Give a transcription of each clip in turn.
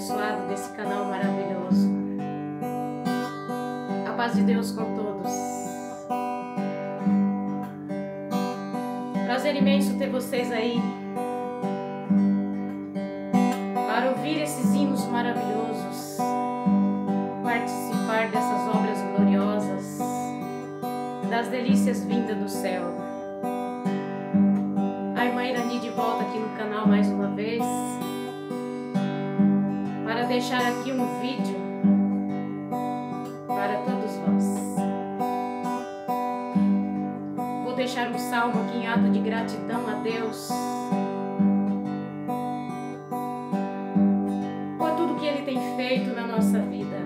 abençoado desse canal maravilhoso. A paz de Deus com todos. Prazer imenso ter vocês aí para ouvir esses hinos maravilhosos, participar dessas obras gloriosas, das delícias vindas do céu. Deixar aqui um vídeo para todos nós. Vou deixar um salmo aqui em ato de gratidão a Deus por tudo que Ele tem feito na nossa vida.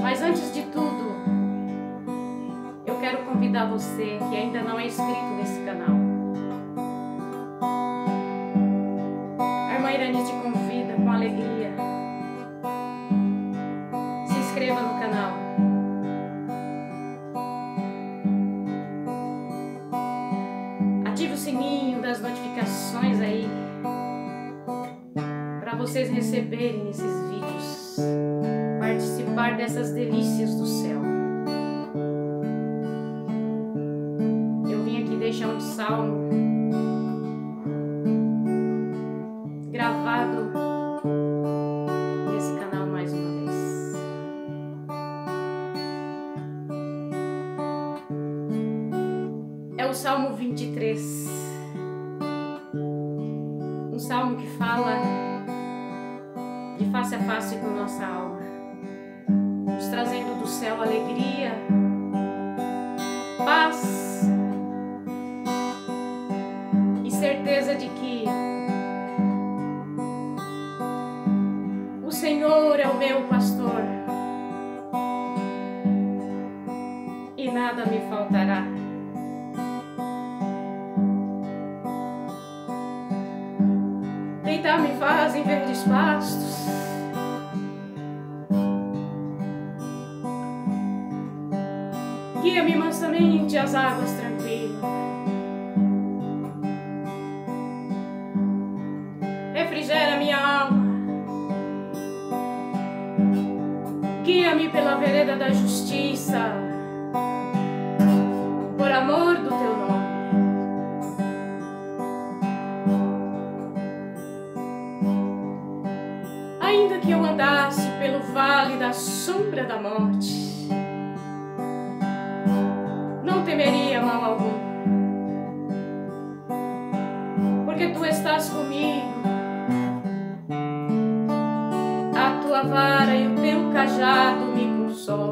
Mas antes de tudo, eu quero convidar você que ainda não é inscrito nesse canal sininho das notificações aí para vocês receberem esses vídeos, participar dessas delícias do céu. Eu vim aqui deixar um salmo gravado nesse canal mais uma vez. É o Salmo 23. Salmo que fala de face a face com nossa alma, nos trazendo do céu alegria, paz e certeza de que Senhor é o meu pastor e nada me faltará. Deitar me faz em verdes pastos. Guia-me mansamente às águas tranquilas. Refrigera minha alma. Guia-me pela vereda da justiça, por amor Andasse pelo vale da sombra da morte, não temeria mal algum, porque tu estás comigo. A tua vara e o teu cajado me consola.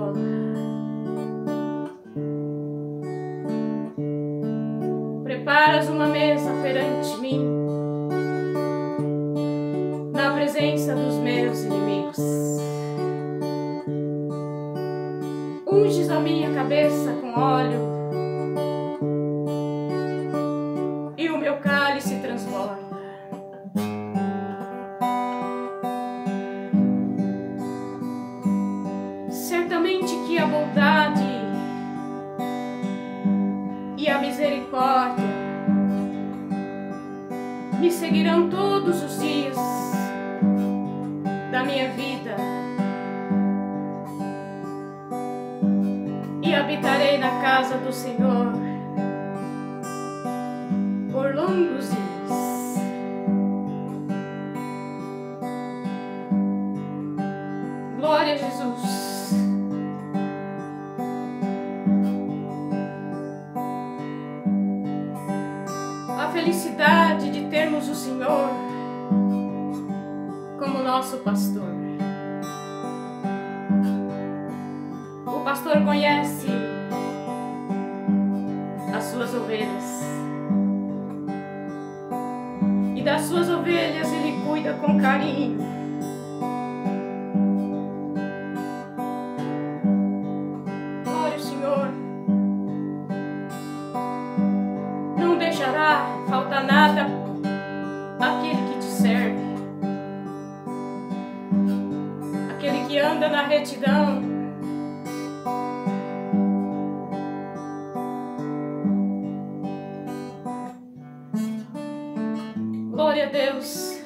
Unges a minha cabeça com óleo, e o meu cálice transborda. certamente que a bondade e a misericórdia me seguirão todos os dias da minha vida habitarei na casa do Senhor por longos dias. Glória a Jesus. a felicidade de termos o Senhor como nosso pastor. O pastor conhece as suas ovelhas. E das suas ovelhas ele cuida com carinho. Glória ao Senhor. Não deixará faltar nada aquele que te serve. Aquele que anda na retidão. Deus.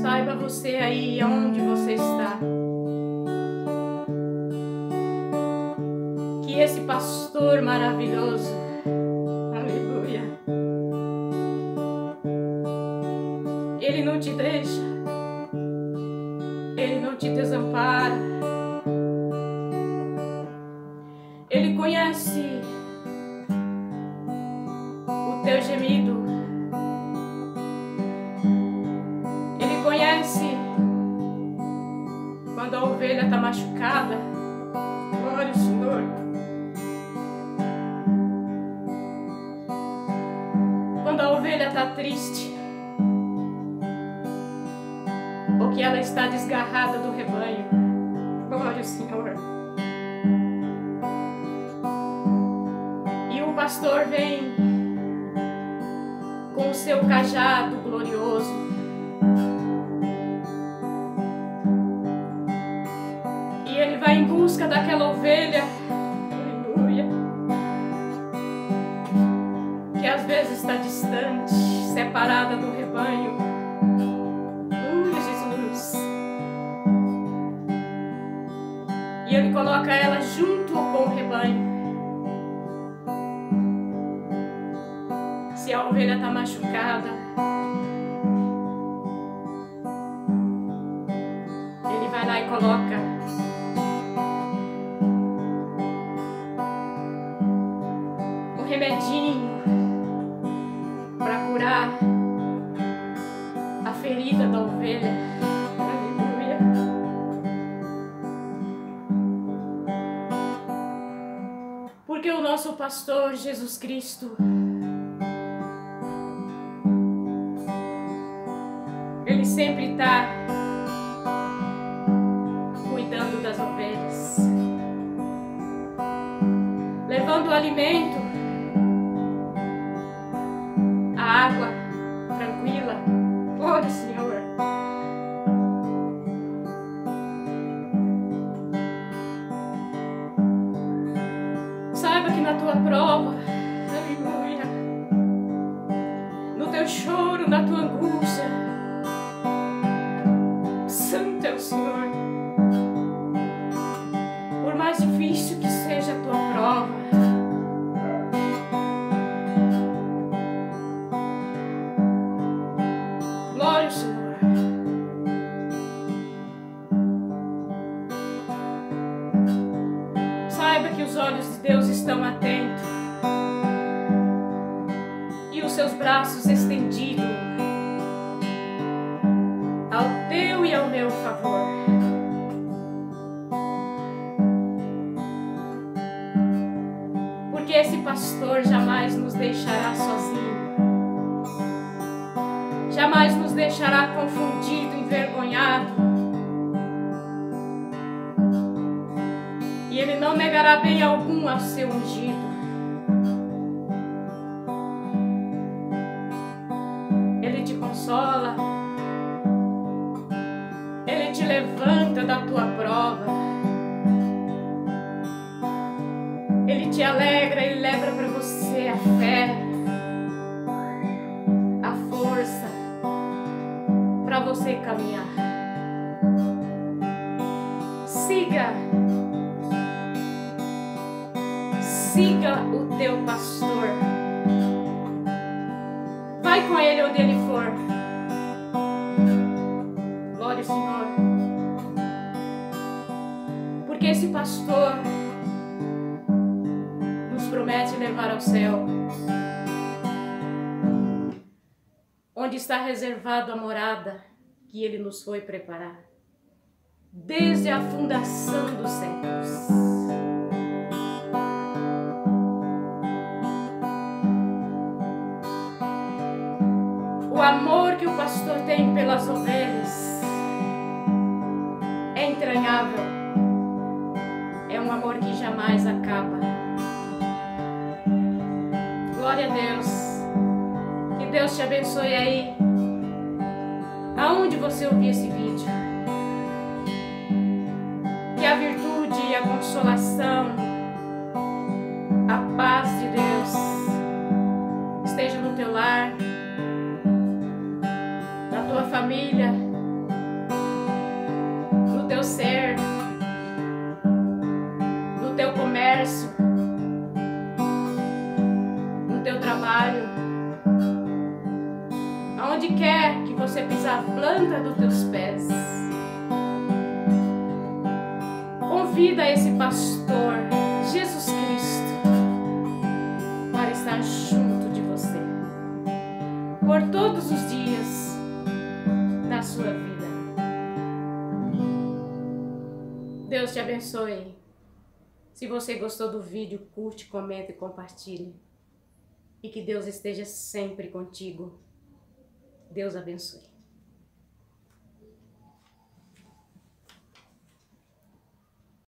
Saiba você aí onde você está. Que esse pastor maravilhoso, aleluia, ele não te deixa, ele não te desampara. Está triste. Ou que ela está desgarrada do rebanho. Glória ao Senhor. pastor vem com o seu cajado glorioso. E ele vai em busca daquela ovelha, que às vezes está distante, separada do rebanho. Aleluia, Jesus. E ele coloca ela junto com o rebanho. se a ovelha está machucada, ele vai lá e coloca remedinho curar a ferida da ovelha. Aleluia. Porque o nosso pastor Jesus Cristo Ele sempre está cuidando das ovelhas, levando alimento, água tranquila. Glória, Senhor. Saiba que na tua prova, aleluia, no teu choro, na tua angústia, estão atentos e os seus braços estendidos meu favor. Porque esse pastor jamais nos deixará sozinho. Jamais nos deixará confundido, envergonhado. Não negará bem algum ao seu ungido. Ele te consola levanta da tua prova. Ele te alegra, ele leva para você a fé, a força para você caminhar. Siga, siga o teu pastor. Vai com ele onde ele for. Glória ao Senhor porque esse pastor nos promete levar ao céu, onde está reservado a morada que ele nos foi preparar, desde a fundação dos séculos. O amor que o pastor tem pelas ovelhas é entranhável um amor que jamais acaba. Glória a Deus. Que Deus te abençoe aí. Aonde você ouvir esse vídeo. Que a virtude e a consolação, trabalho, aonde quer que você pisar a planta dos teus pés. Convida esse pastor, Jesus Cristo, para estar junto de você por todos os dias da sua vida. Deus te abençoe. Se você gostou do vídeo, curte, comente e compartilhe. E que Deus esteja sempre contigo. Deus abençoe.